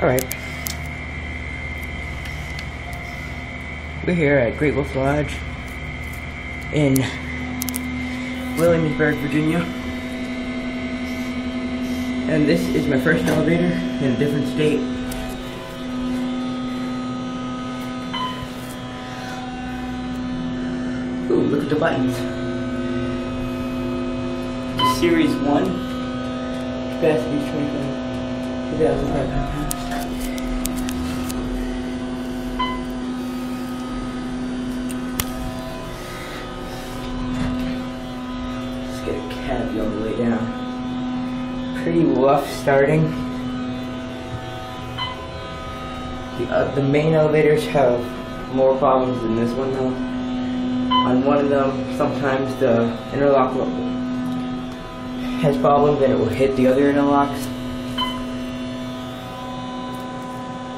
Alright. We're here at Great Wolf Lodge in Williamsburg, Virginia. And this is my first elevator in a different state. Ooh, look at the buttons. Series 1. Capacity 25. 2,500. Let's get a on the way down. Pretty rough starting. The, uh, the main elevators have more problems than this one though. On one of them, sometimes the interlock has problems and it will hit the other interlocks.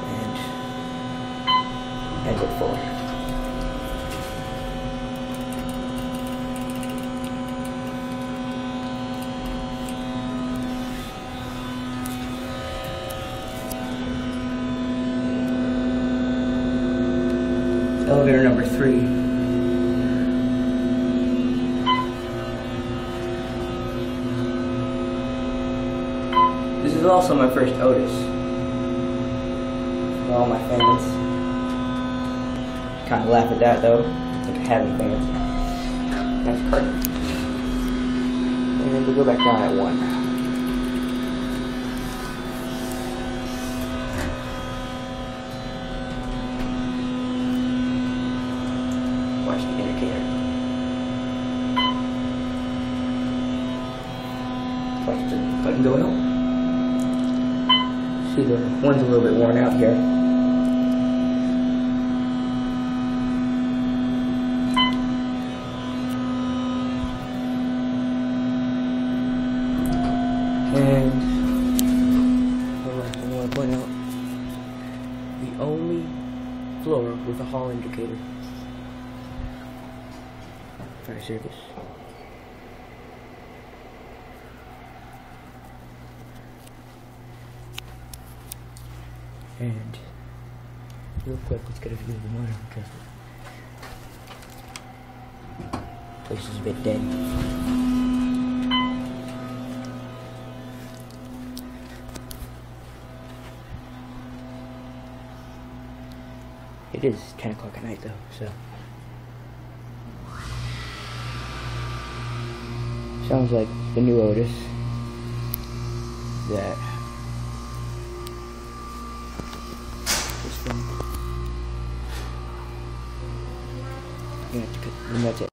And exit full. Elevator number three. This is also my first Otis. For all my fans. Kind of laugh at that though. Like I have any fans. Nice card. And we go back down at one. Watch the indicator. Watch the button going up. See the one's a little bit worn out here. And I want to point out the only floor with a hall indicator. Fire service. And real quick, let's get a view of the motor because the place is a bit dead. It is 10 o'clock at night though, so. Sounds like the new Otis that is from. Yeah, and that's it.